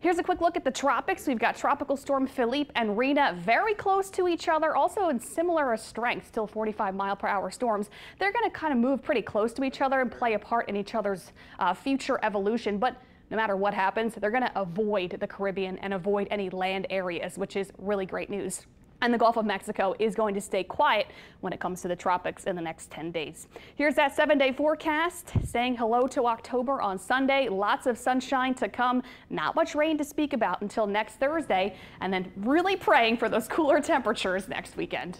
Here's a quick look at the tropics. We've got Tropical Storm Philippe and Rina very close to each other, also in similar strength, still 45 mile per hour storms. They're going to kind of move pretty close to each other and play a part in each other's uh, future evolution. But no matter what happens, they're going to avoid the Caribbean and avoid any land areas, which is really great news. And the Gulf of Mexico is going to stay quiet when it comes to the tropics in the next 10 days. Here's that seven day forecast saying hello to October on Sunday. Lots of sunshine to come. Not much rain to speak about until next Thursday. And then really praying for those cooler temperatures next weekend.